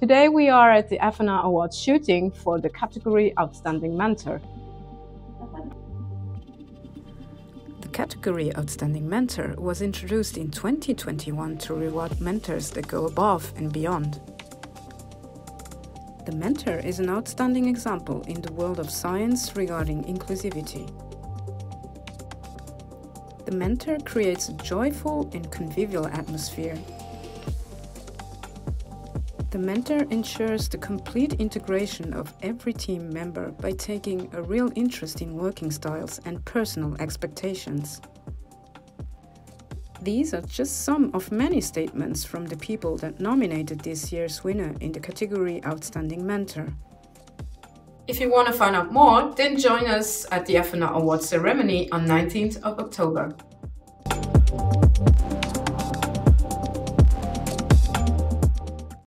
Today we are at the FNR Awards shooting for the category Outstanding Mentor. The category Outstanding Mentor was introduced in 2021 to reward mentors that go above and beyond. The mentor is an outstanding example in the world of science regarding inclusivity. The mentor creates a joyful and convivial atmosphere the mentor ensures the complete integration of every team member by taking a real interest in working styles and personal expectations. These are just some of many statements from the people that nominated this year's winner in the category Outstanding Mentor. If you want to find out more, then join us at the FNR Awards ceremony on 19th of October.